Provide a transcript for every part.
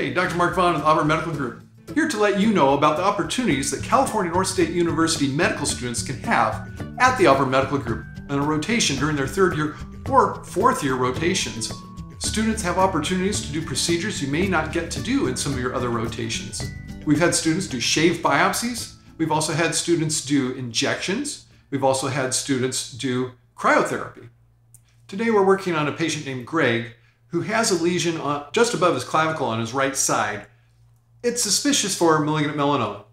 Hey, Dr. Mark Vaughan with Auburn Medical Group, here to let you know about the opportunities that California Northstate University medical students can have at the Auburn Medical Group in a rotation during their third year or fourth year rotations. Students have opportunities to do procedures you may not get to do in some of your other rotations. We've had students do shave biopsies. We've also had students do injections. We've also had students do cryotherapy. Today we're working on a patient named Greg who has a lesion on, just above his clavicle on his right side. It's suspicious for malignant melanoma.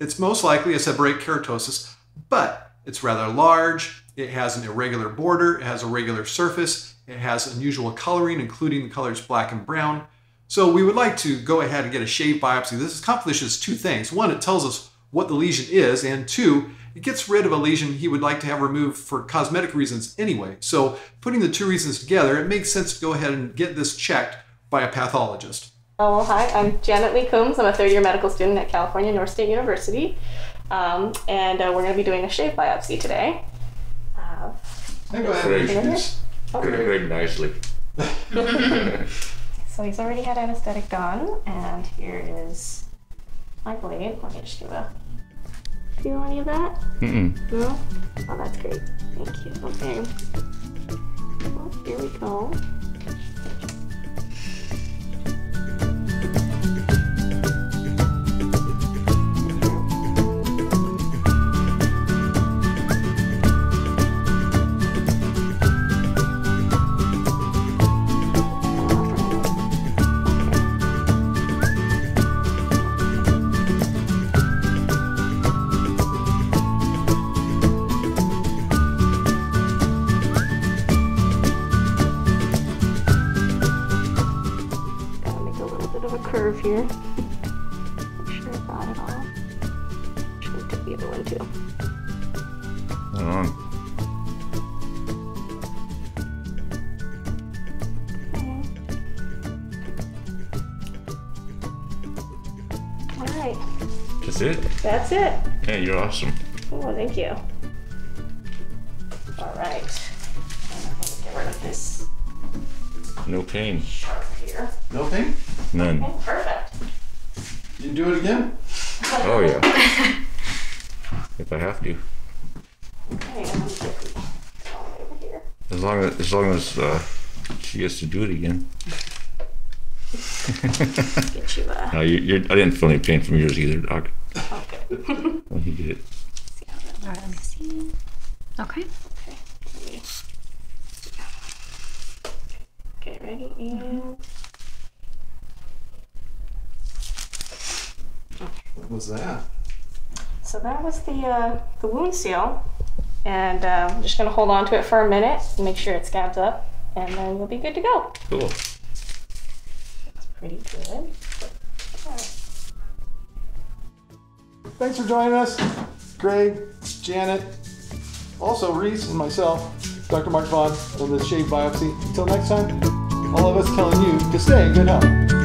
It's most likely a seborrheic keratosis, but it's rather large. It has an irregular border. It has a regular surface. It has unusual coloring, including the colors black and brown. So we would like to go ahead and get a shave biopsy. This accomplishes two things. One, it tells us what the lesion is, and two, it gets rid of a lesion he would like to have removed for cosmetic reasons anyway. So putting the two reasons together, it makes sense to go ahead and get this checked by a pathologist. Oh, well, hi, I'm Janet Lee Coombs. I'm a third year medical student at California Northstate University. Um, and uh, we're going to be doing a shave biopsy today. Uh, Hey, go ahead Great. and introduce. Very nicely. so he's already had anesthetic done, and here is my blade. Let me just do a. Feel any of that? Mm-mm. No? Oh, that's great. Thank you. Okay. Well, here we go. Here. Make sure I got it all. Should take the other one too. Hold on. All right, That's it. that's it. Yeah, you're awesome. Oh, thank you. All right. I'm gonna get rid of this No pain. sharp here. No pain? None. Okay, perfect. You do it again? Oh yeah. if I have to. Okay, I'm gonna get the phone over here. As long as as long as uh, she gets to do it again. Get you uh No, you, you're, I didn't feel any pain from yours either, Doc. okay. When he did it. See how that All right, let me see. Okay. Okay, Okay, ready and was that? so that was the uh, the wound seal, and uh, I'm just gonna hold on to it for a minute, and make sure it scabs up, and then we'll be good to go. Cool. That's pretty good. Alright. Thanks for joining us, Greg, Janet, also Reese, and myself, Dr. Mark Vaughan, on this shave biopsy. Until next time, all of us telling you to stay in good health.